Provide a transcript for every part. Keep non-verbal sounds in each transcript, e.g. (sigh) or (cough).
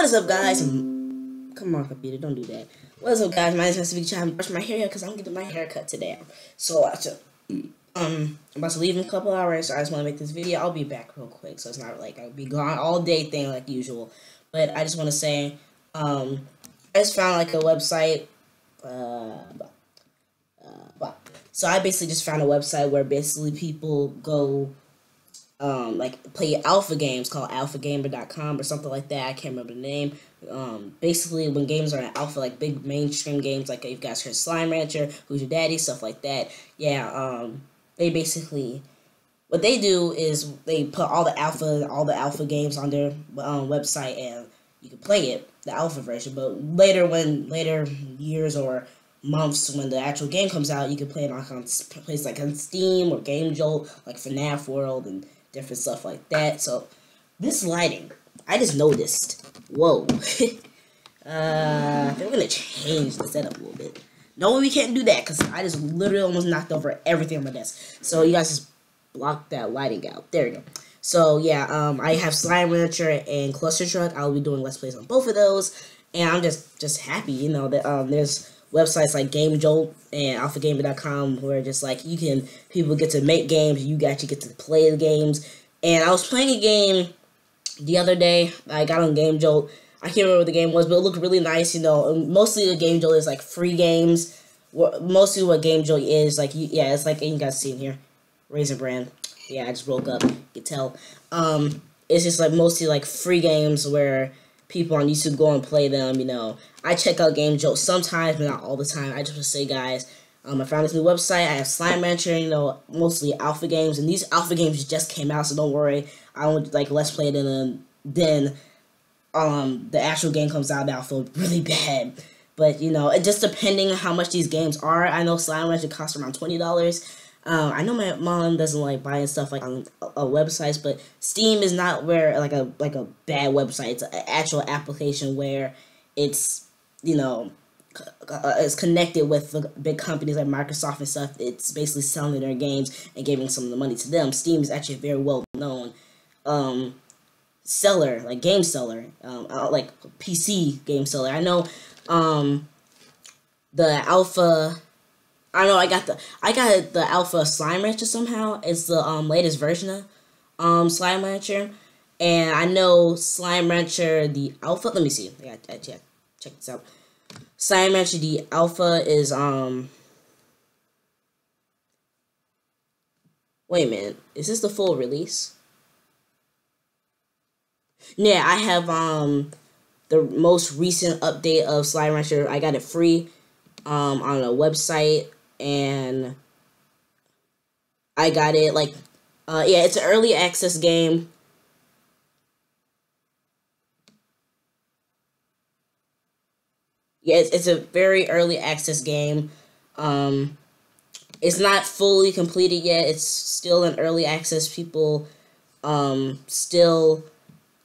What is up, guys? Come on, computer, don't do that. What is up, guys? My name is Mr. Trying to brush my hair here because I'm getting my hair cut today. So, I just, um, I'm about to leave in a couple hours. So I just want to make this video. I'll be back real quick, so it's not like I'll be gone all day thing like usual. But I just want to say, um, I just found like a website. Uh, uh, so I basically just found a website where basically people go um, like play alpha games called alphagamer.com or something like that. I can't remember the name. Um, basically, when games are in alpha, like big mainstream games, like you guys heard Slime Rancher, Who's Your Daddy, stuff like that. Yeah, um, they basically what they do is they put all the alpha, all the alpha games on their um, website, and you can play it, the alpha version. But later, when later years or months when the actual game comes out, you can play it on, on places like on Steam or Game Jolt, like FNAF World and different stuff like that. So this lighting, I just noticed. Whoa. (laughs) uh, we're gonna change the setup a little bit. No, we can't do that because I just literally almost knocked over everything on my desk. So you guys just block that lighting out. There we go. So yeah, um, I have Slime Rancher and Cluster Truck. I'll be doing Let's Plays on both of those, and I'm just just happy, you know, that um, there's websites like Game Jolt and AlphaGamer.com where just like you can people get to make games, you actually get to play the games. And I was playing a game the other day. I got on Game Jolt. I can't remember what the game was, but it looked really nice. You know, mostly the Game Jolt is like free games. Mostly what Game Jolt is like, you, yeah, it's like you guys see in here, Raisin Bran. Yeah, I just woke up. You can tell. Um, it's just like mostly like free games where people on YouTube go and play them. You know, I check out Game Jolt sometimes, but not all the time. I just want to say, guys, um, I found this new website. I have Slime Rancher, you know, mostly alpha games, and these alpha games just came out, so don't worry. I won't like let's play it, and then um the actual game comes out, I'll feel really bad. But you know, it just depending on how much these games are. I know Slime Rancher costs around twenty dollars. Um, I know my mom doesn't like buying stuff like on uh, websites, but Steam is not where like a like a bad website. It's an actual application where it's you know uh, is connected with big companies like Microsoft and stuff. It's basically selling their games and giving some of the money to them. Steam is actually a very well known um, seller, like game seller, um, uh, like PC game seller. I know um, the alpha I know I got the I got the alpha slime rancher somehow. It's the um latest version of um slime rancher. And I know slime rancher the alpha let me see. Got I check check this out. Slime rancher the alpha is um Wait a minute. Is this the full release? Yeah, I have um the most recent update of Slime Rancher. I got it free um on a website and I got it like uh yeah, it's an early access game. Yeah, it's, it's a very early access game. Um it's not fully completed yet. It's still in early access. People um still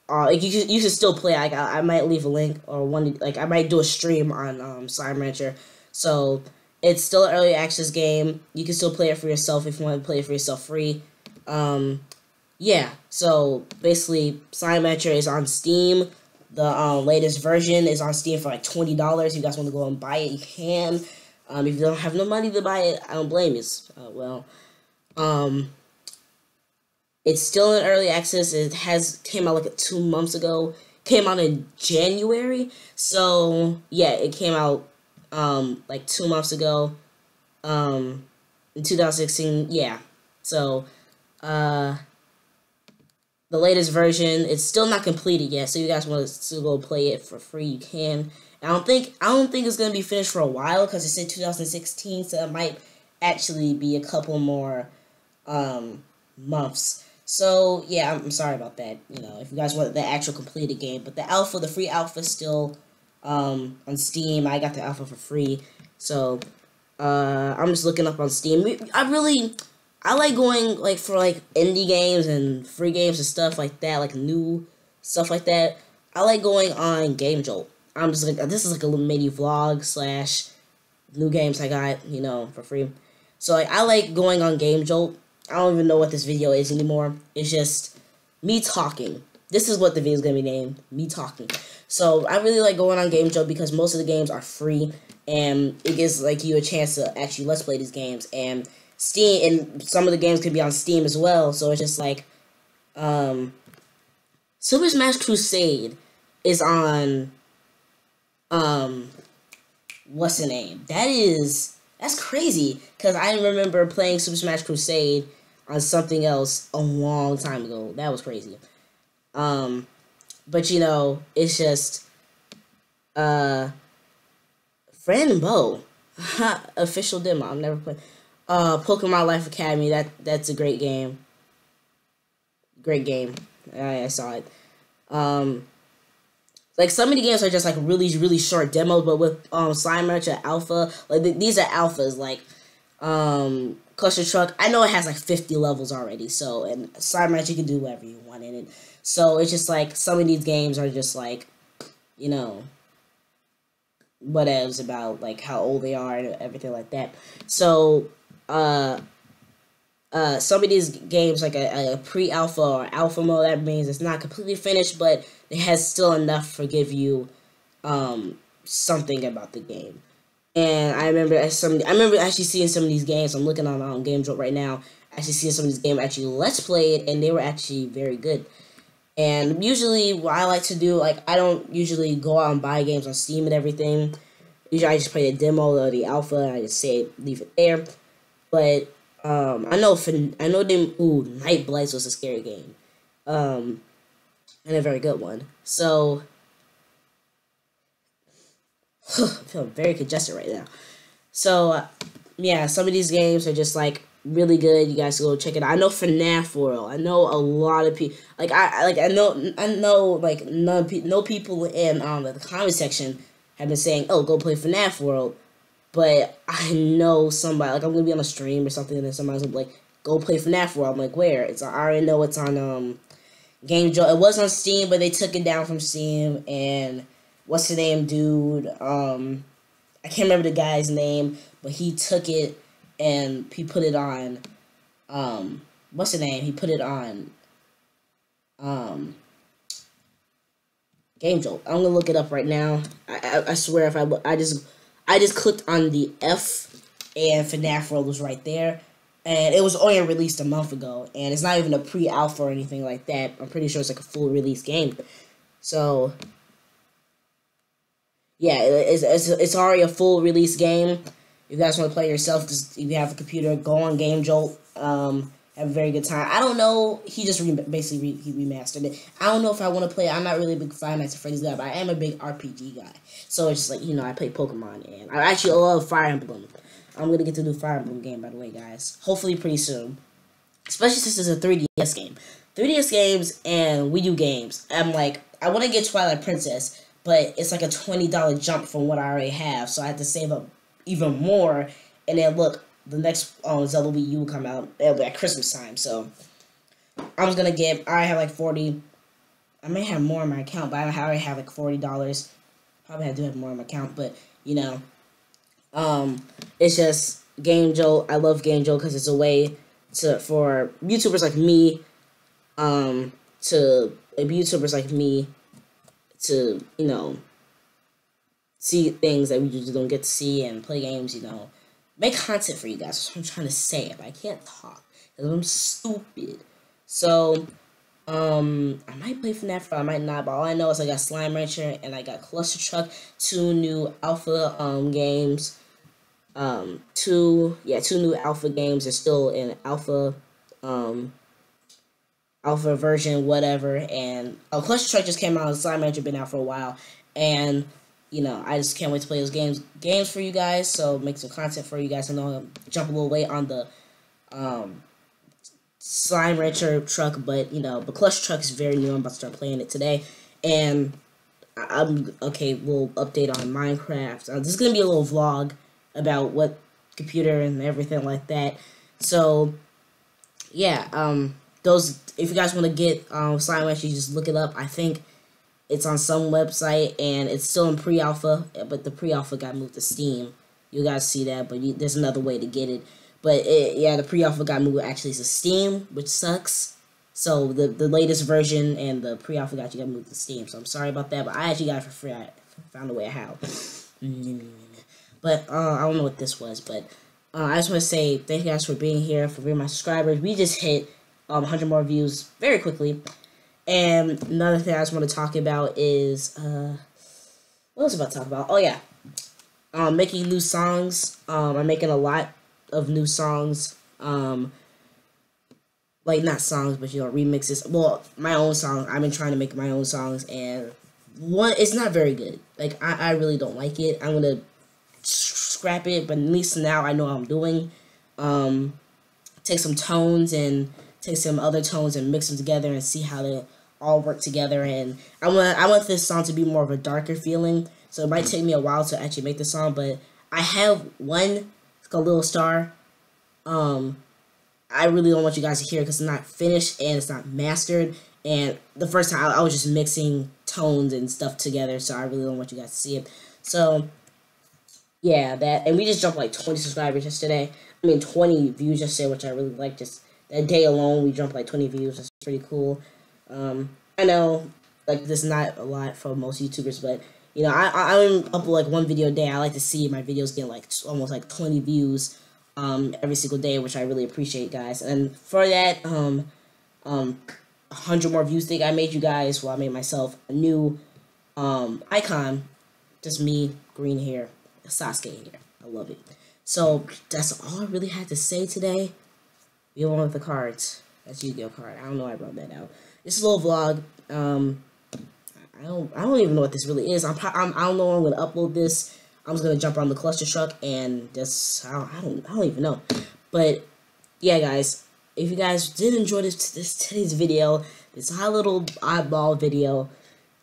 uh you can, you can still play. Like I, I might leave a link or one like I might do a stream on um Slime Rancher. So it's still an early access game. You can still play it for yourself if you want to play it for yourself free. Um, yeah, so basically, Slime is on Steam. The um, latest version is on Steam for like twenty dollars. You guys want to go and buy it, you can. Um, if you don't have no money to buy it, I don't blame you. Uh, well, um, it's still in early access. It has came out like two months ago. Came out in January, so yeah, it came out um, like two months ago, um, in 2016. Yeah, so uh, the latest version it's still not completed yet. So you guys want to go play it for free, you can. I don't think I don't think it's gonna be finished for a while because it's in 2016, so it might actually be a couple more um, months. So yeah, I'm sorry about that. You know, if you guys want the actual completed game, but the alpha, the free alpha, still um, on Steam. I got the alpha for free. So, uh, I'm just looking up on Steam. I really, I like going, like, for, like, indie games and free games and stuff like that, like, new stuff like that. I like going on Game Jolt. I'm just like, this is like a little mini vlog slash new games I got, you know, for free. So, like, I like going on Game Jolt. I don't even know what this video is anymore. It's just me talking this is what the video is gonna be named. Me talking. So I really like going on Game Jolt because most of the games are free and it gives like you a chance to actually let's play these games and Steam and some of the games could be on Steam as well. So it's just like um Super Smash Crusade is on um what's the name? That is that's crazy because I remember playing Super Smash Crusade on something else a long time ago. That was crazy. Um, but you know, it's just uh, Fran and Bow (laughs) official demo. I've never played. Uh, Pokemon Life Academy. That that's a great game. Great game. I, I saw it. Um, like some of the games are just like really really short demos, but with um Slime Rancher Alpha, like th- these are alphas. Like um Cluster Truck, I know it has like fifty levels already. So and Slime Rancher you can do whatever you want in it. So it's just like some of these games are just like, you know, whatevs about like how old they are and everything like that. So uh uh, some of these games, like a, a pre-alpha or alpha mode, that means it's not completely finished, but it has still enough to give you um, something about the game. And I remember some, I remember actually seeing some of these games. I'm looking on um, Game Jolt right now. Actually seeing some of these games actually let's play it, and they were actually very good. And usually, what I like to do, like I don't usually go out and buy games on Steam and everything. Usually, I just play the demo or the alpha, and I just say leave it there. But um, I know for I know them. Ooh, Nightblights was a scary game, um, and a very good one. So (sighs) I feel very congested right now. So yeah, some of these games are just like really good. You guys go check it out. I know FNAF World. I know a lot of people. Like I like I know I know like no no people in um the comment section have been saying, "Oh, go play FNAF World." But I know somebody like I'm gonna be on a stream or something, and then somebody's gonna be like, "Go play FNAF World." I'm like, "Where?" It's I already know it's on um Game Jolt. It was on Steam, but they took it down from Steam. And what's the name, dude? Um, I can't remember the guy's name, but he took it and he put it on. Um, what's the name? He put it on. Um, Game Jolt. I'm gonna look it up right now. I, I, I swear if I I just I just clicked on the F and FNAF World was right there. And it was only released a month ago. And it's not even a pre alpha or anything like that. I'm pretty sure it's like a full release game. So, yeah, it's, it's, it's already a full release game. If you guys want to play yourself, just, if you have a computer, go on Game Jolt. Um, have a very good time. I don't know. He just re- basically re- he remastered it. I don't know if I want to play. I'm not really a big Five Nights at Freddy's guy, but I am a big RPG guy. So it's just like you know, I play Pokemon and I actually love Fire Emblem. I'm gonna get to do Fire Emblem game by the way, guys. Hopefully pretty soon. Especially since it's a 3DS game. 3DS games and Wii U games. I'm like, I want to get Twilight Princess, but it's like a twenty dollar jump from what I already have, so I have to save up even more. And then look, the next um, Zelda Wii U will come out. It'll be at Christmas time. So I'm just gonna get. I have like forty. I may have more in my account, but I already have like forty dollars. Probably I do have more in my account, but you know, um, it's just Game Jolt. I love Game Jolt because it's a way to for YouTubers like me, um, to YouTubers like me, to you know, see things that we just don't get to see and play games. You know make content for you guys. That's what I'm trying to say. It, but I can't talk because I'm stupid. So, um, I might play FNAF, but I might not. But all I know is I got Slime Rancher and I got Cluster Truck, two new alpha um games. Um, two yeah, two new alpha games are still in alpha, um, alpha version, whatever. And oh, Cluster Truck just came out. Slime Rancher been out for a while, and you know, I just can't wait to play those games games for you guys. So make some content for you guys. I know I'm jump a little late on the um, slime rancher truck, but you know, the Cluster Truck is very new. I'm about to start playing it today, and I'm okay. We'll update on Minecraft. Uh, this is gonna be a little vlog about what computer and everything like that. So yeah, um, those if you guys want to get um, slime rancher, you just look it up. I think it's on some website and it's still in pre-alpha, but the pre-alpha got moved to Steam. You guys see that, but you, there's another way to get it. But it, yeah, the pre-alpha got moved actually to Steam, which sucks. So the the latest version and the pre-alpha got you got moved to Steam. So I'm sorry about that, but I actually got it for free. I found a way how. (laughs) But uh, I don't know what this was, but uh, I just want to say thank you guys for being here, for being my subscribers. We just hit um, 100 more views very quickly. And another thing I just want to talk about is uh, what was I about to talk about? Oh yeah, um, making new songs. Um, I'm making a lot of new songs. Um, like not songs, but you know remixes. Well, my own song. I've been trying to make my own songs, and one, it's not very good. Like I, I really don't like it. I'm gonna scrap it, but at least now I know what I'm doing. Um, take some tones and take some other tones and mix them together and see how they all work together. And I want I want this song to be more of a darker feeling. So it might take me a while to actually make the song, but I have one. It's called Little Star. Um, I really don't want you guys to hear because it it's not finished and it's not mastered. And the first time I, I was just mixing tones and stuff together, so I really don't want you guys to see it. So yeah, that and we just jumped like 20 subscribers yesterday. I mean 20 views yesterday, which I really like. Just that day alone, we jumped like 20 views. That's pretty cool. Um, I know like this is not a lot for most YouTubers, but you know I I, I'm up like one video a day. I like to see my videos get like almost like 20 views um, every single day, which I really appreciate, guys. And for that, um, um, 100 more views thing, I made you guys, well, I made myself a new um, icon. Just me, green hair, Sasuke hair. I love it. So that's all I really had to say today. We on with the cards. That's Yu-Gi-Oh card. I don't know I brought that out. It's a little vlog. Um, I don't. I don't even know what this really is. I'm. I'm I don't know. I'm gonna upload this I'm just gonna jump on the cluster truck and just I don't, I don't I don't even know. But yeah, guys, if you guys did enjoy this this today's video, this high little eyeball video.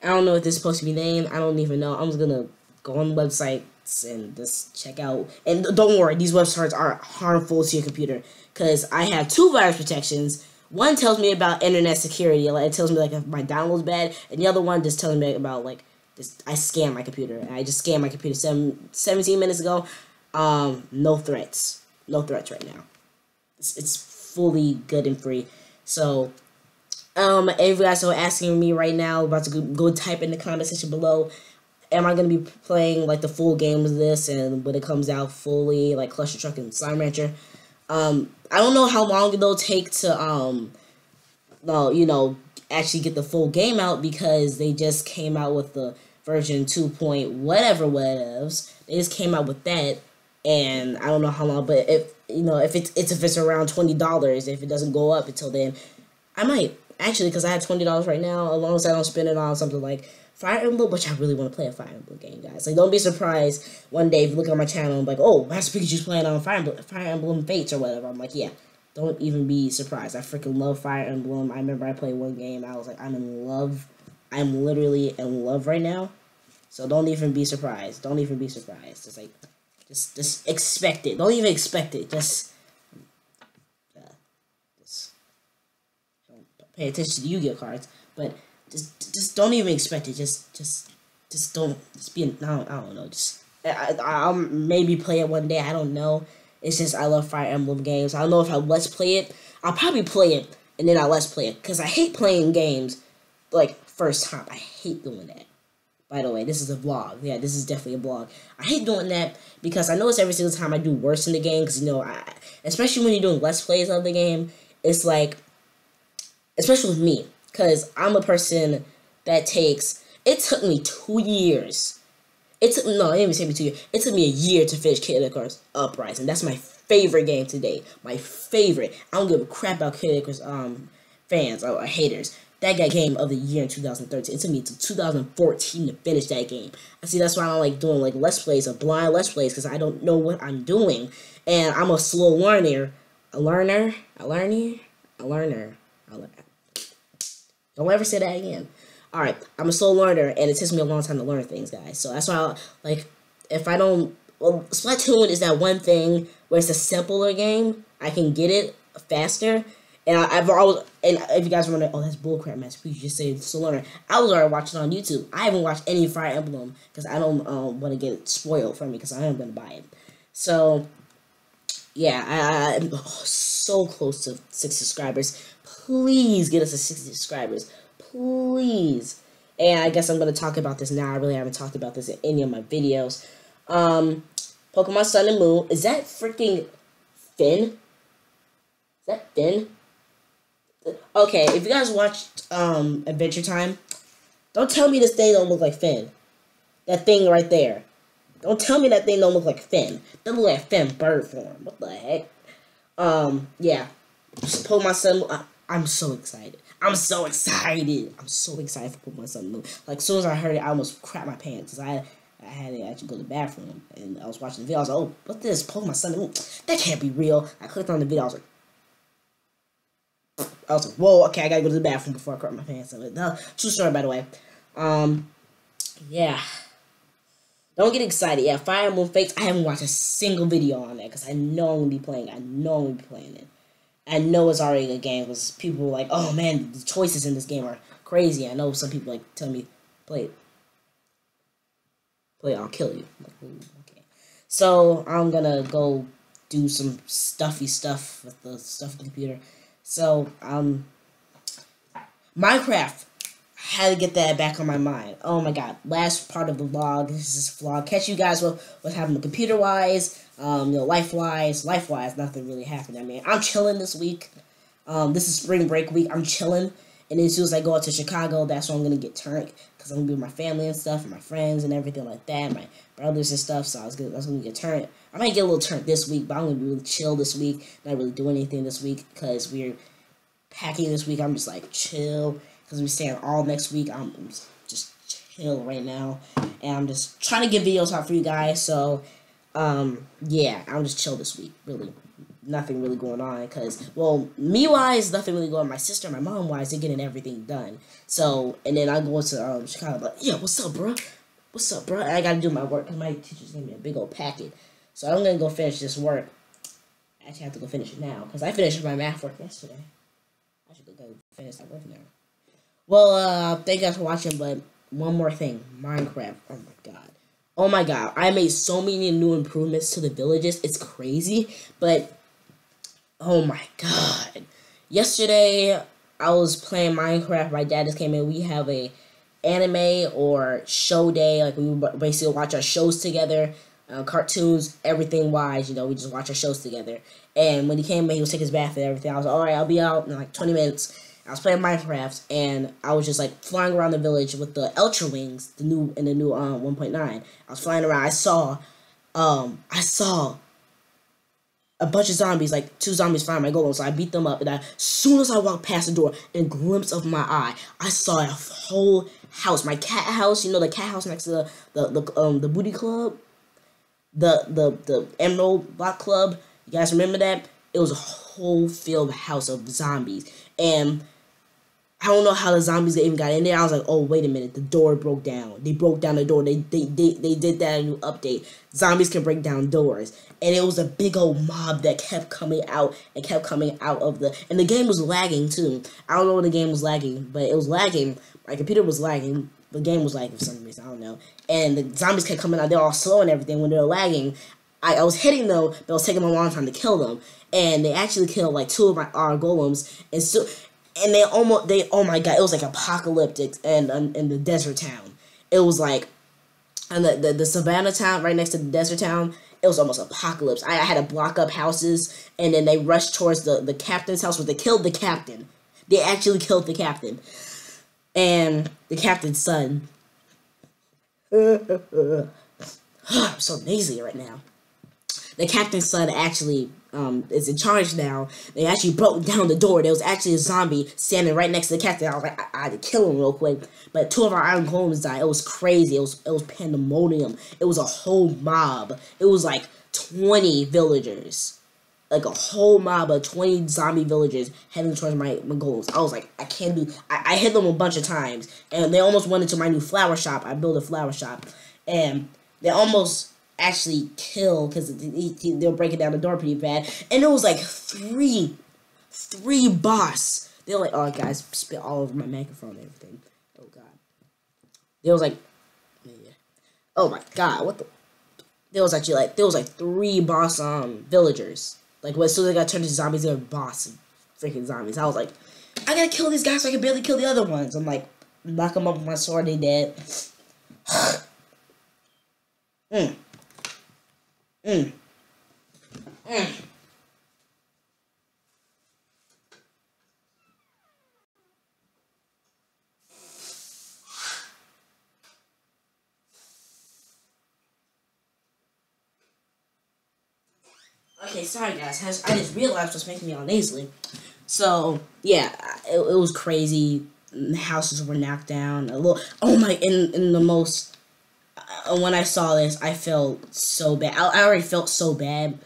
I don't know what this is supposed to be named. I don't even know. I'm just gonna go on websites and just check out. And don't worry, these websites are harmful to your computer because I have two virus protections. One tells me about internet security, like it tells me like if my download's bad, and the other one just tells me about like just, I scanned my computer. I just scanned my computer seven, 17 minutes ago. Um, no threats. No threats right now. It's, it's fully good and free. So, um, if you guys are asking me right now, about to go, go type in the comment section below, am I going to be playing, like, the full game of this and when it comes out fully, like, Cluster Truck and Slime Rancher? Um, I don't know how long it'll take to, um, no, you know, actually get the full game out because they just came out with the version 2 point whatever whatevs. They just came out with that and I don't know how long, but if you know if it's, it's if it's around twenty dollars, if it doesn't go up until then, I might actually because I have twenty dollars right now. As long as I don't spend it on something like Fire Emblem, which I really want to play a Fire Emblem game, guys. Like don't be surprised one day if you look at my channel and be like, oh, Master Pikachu's playing on Fire Emblem, Fire Emblem Fates or whatever. I'm like, yeah, don't even be surprised. I freaking love Fire Emblem. I remember I played one game. I was like, I'm in love. I'm literally in love right now. So don't even be surprised. Don't even be surprised. It's like, just just expect it. Don't even expect it. Just, uh, just don't pay attention to Yu-Gi-Oh cards. But just just don't even expect it. Just just just don't. Just be. I don't, I don't know. Just I, I'll maybe play it one day. I don't know. It's just I love Fire Emblem games. I don't know if I let's play it. I'll probably play it and then I'll let's play it because I hate playing games like first time. I hate doing that. By the way, this is a vlog. Yeah, this is definitely a vlog. I hate doing that because I notice every single time I do worse in the game because you know, I, especially when you're doing let's plays of the game, it's like, especially with me, because I'm a person that takes. It took me two years it took no, I didn't take me two years. It took me a year to finish Kid Icarus Uprising. That's my favorite game today. My favorite. I don't give a crap about Kid Icarus um fans or, or haters. That got game of the year in 2013. It took me to 2014 to finish that game. I see that's why I don't like doing like let's plays or blind let's plays because I don't know what I'm doing. And I'm a slow learner. A learner? A learner? A learner. A learner. Don't ever say that again all right, I'm a slow learner, and it takes me a long time to learn things, guys. So that's why, I, like, if I don't, well, Splatoon is that one thing where it's a simpler game. I can get it faster, and I, have always, and if you guys wonder, oh, that's bullcrap, man. Please just say slow learner. I was already watching on YouTube. I haven't watched any Fire Emblem because I don't um, want to get it spoiled from me because I am gonna buy it. So, yeah, I, I'm oh, so close to six subscribers please get us to 60 subscribers. Please. And I guess I'm going to talk about this now. I really haven't talked about this in any of my videos. Um, Pokemon Sun and Moon. Is that freaking Finn? Is that Finn? Okay, if you guys watched um, Adventure Time, don't tell me this thing don't look like Finn. That thing right there. Don't tell me that thing don't look like Finn. That look like Finn bird form. What the heck? Um, yeah. Pokemon Sun. I, I'm so excited. I'm so (laughs) excited. I'm so excited for Pokemon Sun Moon. Like as soon as I heard it, I almost crap my pants because I I had to actually go to the bathroom and I was watching the video. I was like, oh, what this? Pokemon Sun Moon? That can't be real. I clicked on the video. I was like. (laughs) I was like, whoa, okay, I gotta go to the bathroom before I crap my pants. No, true story, by the way. Um, yeah. Don't get excited. Yeah, Fire Emblem Fates. I haven't watched a single video on that because I know I'm gonna be playing. I know I'm gonna be playing it. I know it's already a game because people like, oh man, the choices in this game are crazy. I know some people like tell me, play it. Play it, I'll kill you. Okay. So I'm gonna go do some stuffy stuff with the stuffy computer. So um, Minecraft had to get that back on my mind. Oh my god. Last part of the vlog. This is vlog. Catch you guys with what's happening computer wise, um, you know, life wise. Life wise, nothing really happened. I mean, I'm chilling this week. Um, this is spring break week. I'm chilling. And as soon as I go out to Chicago, that's when I'm gonna get turned because I'm gonna be with my family and stuff, and my friends and everything like that, my brothers and stuff. So I was gonna, I was gonna get turned. I might get a little turned this week, but I'm gonna be really chill this week, not really do anything this week because we're packing this week. I'm just like chill because we're staying all next week. I'm, I'm just chill right now, and I'm just trying to get videos out for you guys. So, um, yeah, I'm just chill this week. Really, nothing really going on because, well, me wise, nothing really going. on. My sister, my mom wise, they're getting everything done. So, and then I go to um, Chicago, like, yeah, what's up, bro? What's up, bro? I gotta do my work because my teacher's gave me a big old packet. So I'm gonna go finish this work. I actually have to go finish it now because I finished my math work yesterday. I should go finish that work now. Well, uh, thank you guys for watching, but one more thing. Minecraft. Oh my god. Oh my god. I made so many new improvements to the villages. It's crazy. But, oh my god. Yesterday, I was playing Minecraft. My dad just came in. We have a anime or show day. Like, we basically watch our shows together. Uh, cartoons, everything wise, you know, we just watch our shows together. And when he came in, he was taking his bath and everything. I was like, all right, I'll be out in like 20 minutes. I was playing Minecraft and I was just like flying around the village with the Ultra Wings, the new in the new um 1.9. I was flying around. I saw, um, I saw a bunch of zombies, like two zombies flying my golem. So I beat them up, and I, as soon as I walked past the door, in glimpse of my eye, I saw a whole house, my cat house. You know the cat house next to the the, the um the booty club, the the the Emerald Block Club. You guys remember that? It was a whole field house of zombies, and I don't know how the zombies even got in there. I was like, oh, wait a minute. The door broke down. They broke down the door. They they, they, they did that in a new update. Zombies can break down doors. And it was a big old mob that kept coming out and kept coming out of the... And the game was lagging, too. I don't know when the game was lagging, but it was lagging. My computer was lagging. The game was lagging for some reason. I don't know. And the zombies kept coming out. They're all slow and everything when they're lagging. I, I was hitting them, but it was taking a long time to kill them. And they actually killed, like, two of my our golems. And so and they almost they oh my god it was like apocalyptic and in the desert town. It was like and the, the, the savannah town right next to the desert town it was almost apocalypse. I, I had to block up houses and then they rushed towards the the captain's house where they killed the captain. They actually killed the captain. And the captain's son. (laughs) I'm so lazy right now the captain's son actually um, is in charge now. They actually broke down the door. There was actually a zombie standing right next to the captain. I was like, I, I had to kill him real quick. But two of our iron golems died. It was crazy. It was it was pandemonium. It was a whole mob. It was like twenty villagers. Like a whole mob of 20 zombie villagers heading towards my, my goals. I was like, I can't do... I, I hit them a bunch of times. And they almost went into my new flower shop. I built a flower shop. And they almost actually kill because they were breaking down the door pretty bad. And it was like three, three boss. They're like, oh, guys, spit all over my microphone and everything. Oh, God. There was like, yeah. oh, my God, what the? There was actually like, there was like three boss um villagers. Like, as soon as they got turned into zombies, they were boss freaking zombies. I was like, I gotta kill these guys so I can barely kill the other ones. I'm like, knock them up with my sword, they dead. (sighs) mm. Mm. Mm. Okay, sorry guys. I just realized what's making me nasally. So yeah, it, it was crazy. Houses were knocked down. A little. Oh my! In in the most. Uh, when I saw this, I felt so bad. I, I already felt so bad.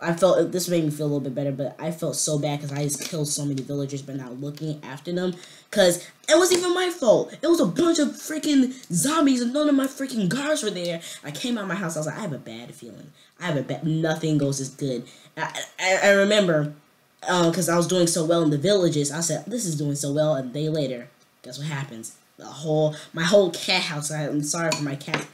I felt this made me feel a little bit better, but I felt so bad because I just killed so many villagers, but not looking after them. Because it wasn't even my fault. It was a bunch of freaking zombies, and none of my freaking guards were there. I came out of my house. I was like, I have a bad feeling. I have a bad. Nothing goes as good. I, I, I remember because um, I was doing so well in the villages. I said, "This is doing so well." A day later, guess what happens? The whole my whole cat house. I, I'm sorry for my cat.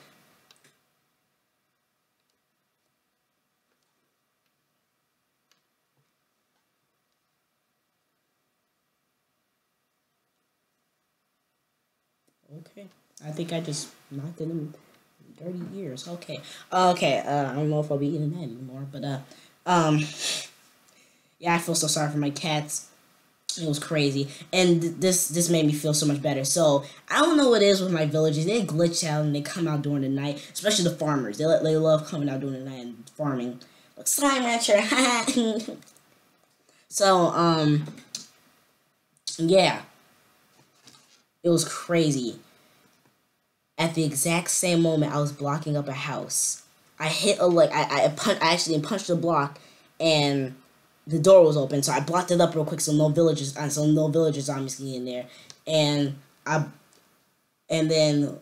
Okay, I think I just knocked in 30 years. Okay, okay. Uh, I don't know if I'll be eating that anymore, but uh, um yeah, I feel so sorry for my cats. It was crazy, and this this made me feel so much better. So I don't know what it is with my villages. They glitch out and they come out during the night, especially the farmers. They they love coming out during the night and farming. Like slime rancher. (laughs) so um, yeah, it was crazy. At the exact same moment, I was blocking up a house. I hit a like I I, punch, I actually punched a block and the door was open, so I blocked it up real quick so no villagers, uh, so no villagers zombies can get in there, and I, and then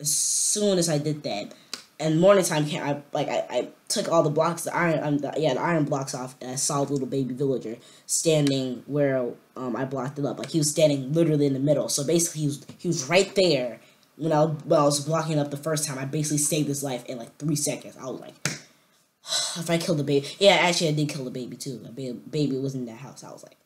as soon as I did that, and morning time came, I like I, I took all the blocks, the iron, um, the, yeah, the iron blocks off, and I saw the little baby villager standing where um I blocked it up, like he was standing literally in the middle. So basically, he was he was right there when I when I was blocking up the first time. I basically saved his life in like three seconds. I was like (sighs) if I killed the baby. Yeah, actually, I did kill the baby too. The baby was in that house. I was like,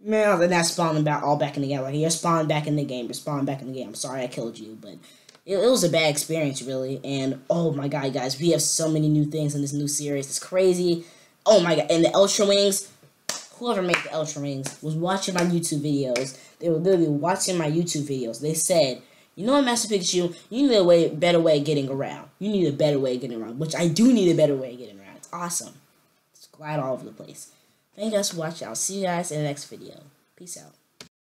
man, and that spawning back all back in the game. Like, you're spawning back in the game. You're spawning back in the game. I'm sorry I killed you, but it, it was a bad experience, really. And oh my god, guys, we have so many new things in this new series. It's crazy. Oh my god, and the Ultra Wings. Whoever made the Ultra Wings was watching my YouTube videos. They were literally watching my YouTube videos. They said you know what, Master Pikachu? You need a way, better way of getting around. You need a better way of getting around, which I do need a better way of getting around. It's awesome. It's glide all over the place. Thank you guys for watching. I'll see you guys in the next video. Peace out.